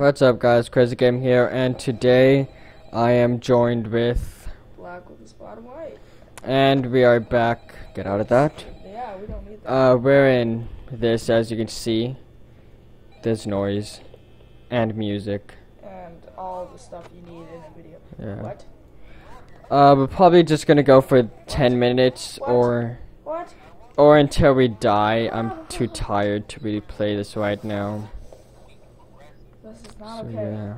What's up, guys? QuazaGaming here, and today I am joined with, Black with a spot of white. and we are back. Get out of that. Yeah, we don't need that. Uh, we're in this, as you can see. There's noise and music. and all the stuff you need in a video. Yeah. What? Uh, we're probably just gonna go for 10 minutes What? or What? or until we die. I'm too tired to really play this right now. Not So okay. yeah.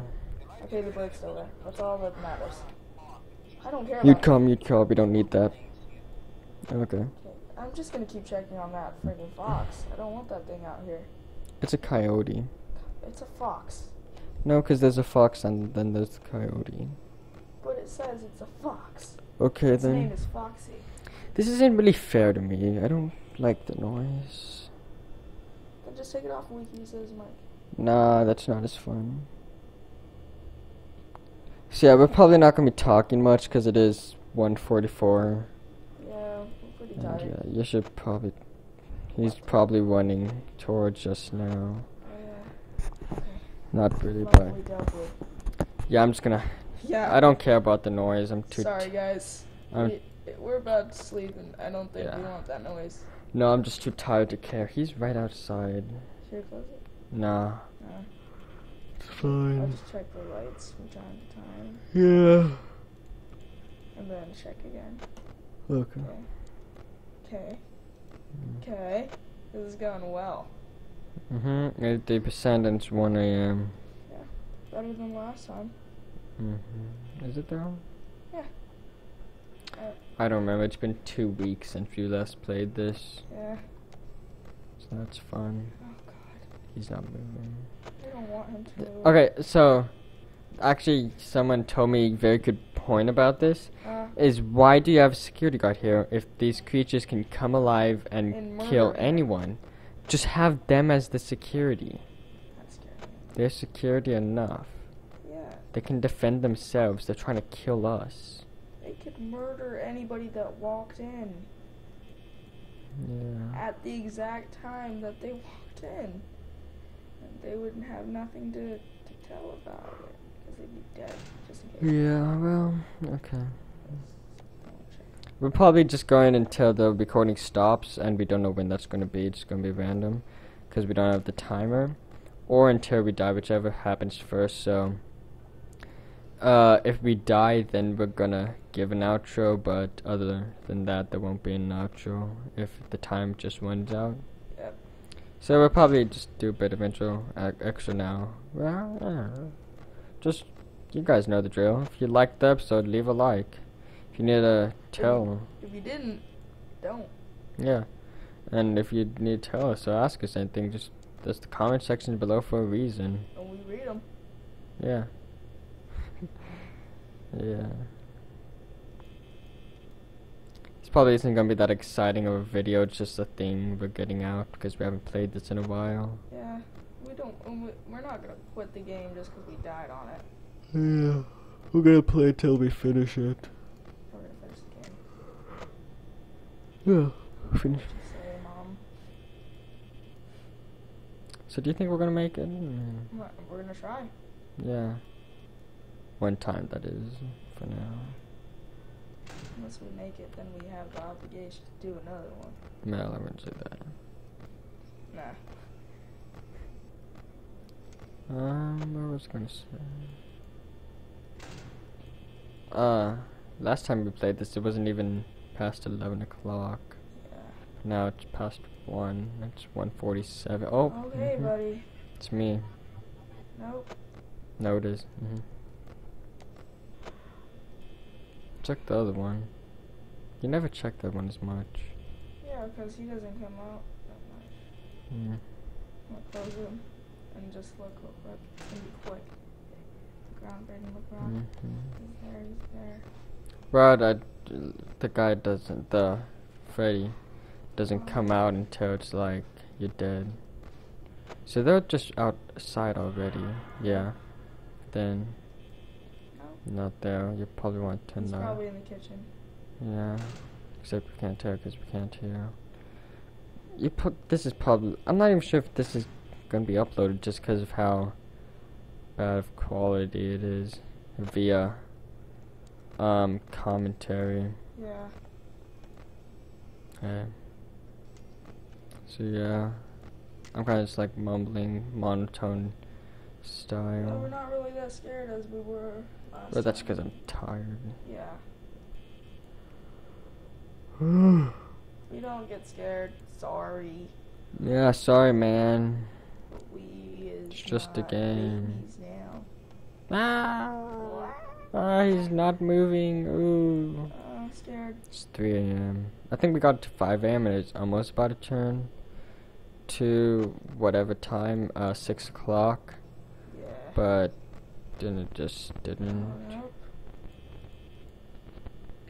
Okay, the blade's still there. That's all that matters. I don't care You'd come, you'd come. We don't need that. Okay. I'm just gonna keep checking on that friggin' fox. I don't want that thing out here. It's a coyote. It's a fox. No, because there's a fox and then there's the coyote. But it says it's a fox. Okay, Its then. name is Foxy. This isn't really fair to me. I don't like the noise. Then just take it off and we can use it as a mic. Nah, that's not as fun. So yeah, we're probably not gonna be talking much because it is 1:44. Yeah, pretty And tired. yeah, you should probably. He's probably running towards us now. Oh, yeah. Okay. Not really, but Lovely dealt with. yeah, I'm just gonna. Yeah. I don't care about the noise. I'm too. Sorry, guys. I'm- we, we're about to sleep, and I don't think we want that noise. No, I'm just too tired to care. He's right outside. Should I close it? Nah. No. It's I'll just check the lights from time to time, Yeah. and then check again. Okay. Okay. Okay. This is going well. Mm-hmm. Eighty percent and it's one a.m. Yeah. Better than last time. Mm-hmm. Is it though? Yeah. Uh, I don't remember. It's been two weeks since you last played this, yeah. so that's fun. He's not moving. We don't want him to. Okay, so actually, someone told me a very good point about this. Uh, Is why do you have a security guard here if these creatures can come alive and, And kill anyone? Just have them as the security. that's scary. They're security enough. Yeah. They can defend themselves. They're trying to kill us. They could murder anybody that walked in Yeah. at the exact time that they walked in. They wouldn't have nothing to, to tell about it. Because they'd be dead, just in case. Yeah, well, okay. We're probably just going until the recording stops, and we don't know when that's going to be. It's going to be random, because we don't have the timer, or until we die, whichever happens first. So, uh, if we die, then we're gonna give an outro. But other than that, there won't be an outro if the time just runs out. So we'll probably just do a bit of intro uh, extra now. Well, yeah. just you guys know the drill. If you liked the episode, leave a like. If you need a tell, If you didn't, don't. yeah. And if you need to tell us or ask us anything, just there's the comment section below for a reason. And we read them. Yeah. yeah. This probably isn't gonna be that exciting of a video. It's just a thing we're getting out because we haven't played this in a while. Yeah. We don't. we- We're not gonna quit the game just because we died on it. Yeah, we're gonna play till we finish it. We're gonna finish the game. Yeah, finish. Just. So do you think we're gonna make it? Mm, We're we're gonna try. Yeah. One time, that is, for now. Unless we make it, then we have the obligation to do another one. Mel, I wouldn't say that. Nah. Um, what was gonna say? Uh, last time we played this, it wasn't even past 11 o'clock. Yeah. Now it's past 1. It's 1.47. Oh, Okay, mhm. buddy. It's me. Nope. No, it is. Mm-hmm. Check the other one. You never check that one as much. Yeah, because he doesn't come out that much. Yeah. I'm gonna close him and just look real quick. It's gonna be quick. Ground breaking, look around. Mhm. He's there, he's there. Well, I, the guy doesn't, the Freddy doesn't come out until it's like you're dead. So they're just outside already. Yeah. Then. Not there. You probably want to know. probably in the kitchen. Yeah. Except we can't tell because we can't hear. You put this is probably. I'm not even sure if this is gonna be uploaded just because of how bad of quality it is via um commentary. Yeah. Okay. So yeah, I'm kind of just like mumbling monotone No, we're not really that scared as we were last but that's because I'm tired. Yeah. We don't get scared. Sorry. yeah, sorry, man. We is It's just a game. now. Ah, ah, he's not moving. Ooh. Uh, scared. It's 3 a.m. I think we got to 5 a.m. and it's almost about to turn to whatever time, uh, 6 o'clock. But then it just didn't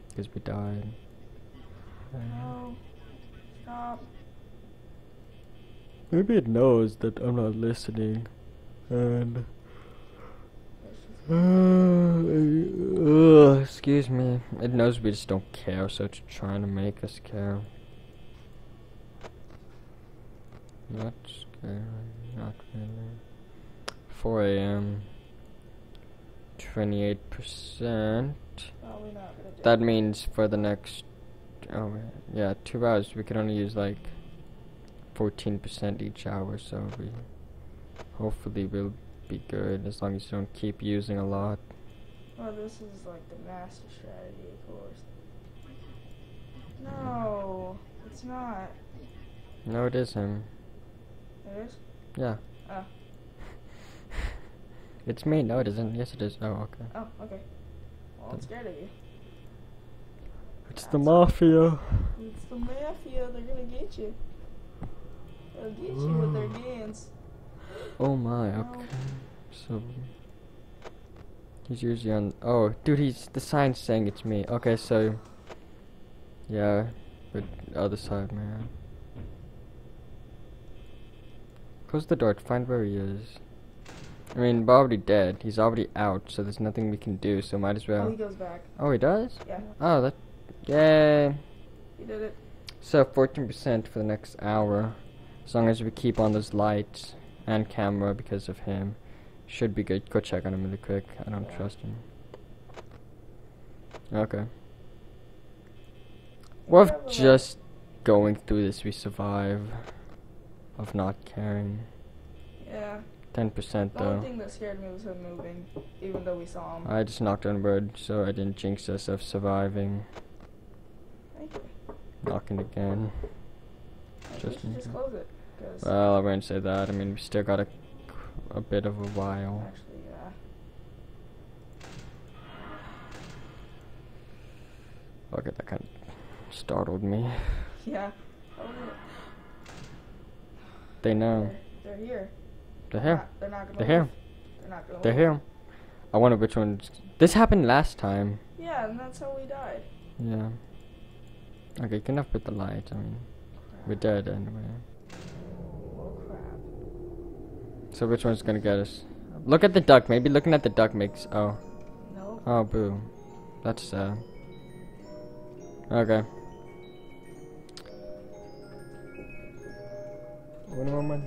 because we died. No. Stop. Maybe it knows that I'm not listening. And. Just- Uh, excuse me. It knows we just don't care, so it's trying to make us care. Not scary, not really. 4 a.m. 28%. Probably not gonna That means for the next. Oh, yeah, two hours we can only use like 14% each hour, so we. Hopefully we'll be good as long as you don't keep using a lot. Oh, this is like the master strategy, of course. No, it's not. No, it is him. It is? Yeah. Oh. It's me. No, it isn't. Yes, it is. Oh, okay. Oh, okay. Well, I'm scared of you. It's the That's- mafia. It's the mafia. They're gonna get you. They'll get you with their guns. Oh my. No. Okay. So he's usually on. Oh, dude, he's the sign's saying it's me. Okay, so yeah, but other side, man. Close the door to find where he is. I mean, we're already dead. He's already out, so there's nothing we can do. So might as well. Oh, he goes back. Oh, he does. Yeah, Oh, that. Yay. he did it. So 14% for the next hour, as long as we keep on those lights and camera because of him, should be good. Go check on him really quick. I don't Yeah. trust him. Okay. Well, Yeah, if like- just going through this, we survive. Of not caring. Yeah. 10% though. The only thing that scared me was him moving, even though we saw him. I just knocked on wood, so I didn't jinx us of surviving. Thank you. Knocking again. Maybe Just we should in just close it. Well, I wouldn't say that. I mean, we still got a, a bit of a while. actually, yeah. Okay, that kind of startled me. Yeah. Oh, yeah. They know. They're, they're here. They're here. They're not gonna. They're here. They're not gonna. They're here. I wonder which ones. This happened last time. Yeah, and that's how we died. Yeah. Okay, you can have put the light. I mean, we're dead anyway. Oh crap. So which one's gonna get us? Look at the duck. Maybe looking at the duck makes. Oh. No. Oh, boo. That's sad. Okay. One moment.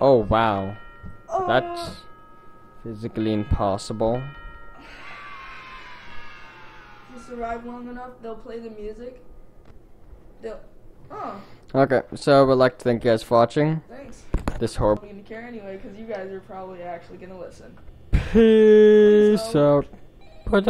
Oh wow. Oh. That's physically impossible. You survive long enough, they'll play the music. They'll. Oh, Okay, so we'd like to thank you guys for watching thanks. this I'm horrible. gonna care anyway, because you guys are probably actually gonna listen. Peace out. out. Put